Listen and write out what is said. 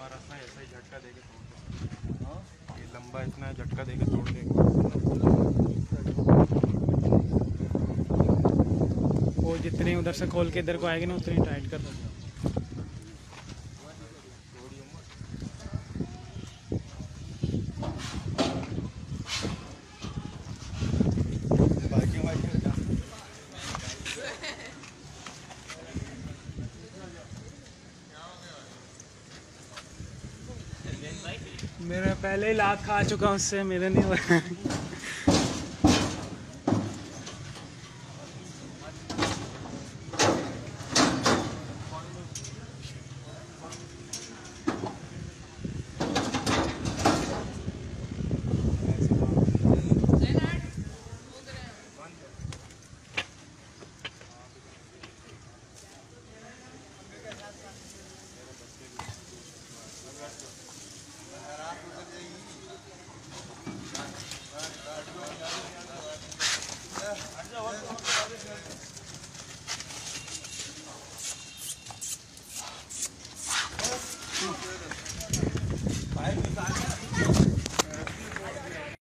लंबा रास्ता ऐसा ही झटका देके तोड़ देगा हाँ? ये लंबा इतना झटका देके तोड़ देगा वो जितने उधर से खोल के इधर को आएगी ना उतनी टाइट कर देगा मेरा पहले ही लाख खा चुका हूँ उससे मेरे नहीं हो रहा